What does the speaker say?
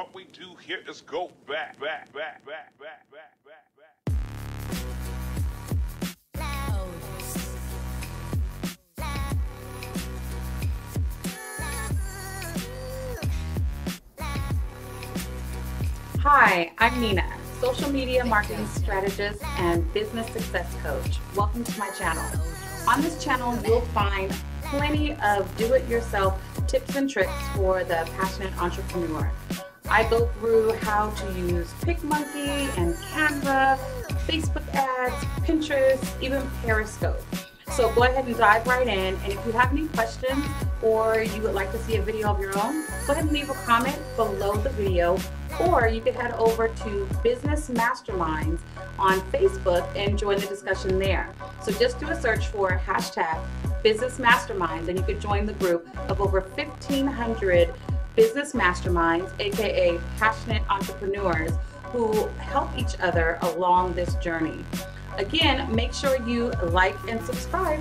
what we do here is go back, back, back, back, back, back, back, back. Hi, I'm Nina, social media marketing strategist and business success coach. Welcome to my channel. On this channel, you'll find plenty of do-it-yourself tips and tricks for the passionate entrepreneur. I go through how to use PicMonkey and Canva, Facebook ads, Pinterest, even Periscope. So go ahead and dive right in. And if you have any questions or you would like to see a video of your own, go ahead and leave a comment below the video. Or you can head over to Business Masterminds on Facebook and join the discussion there. So just do a search for hashtag Business Masterminds and you can join the group of over 1,500 business masterminds, aka passionate entrepreneurs who help each other along this journey. Again, make sure you like and subscribe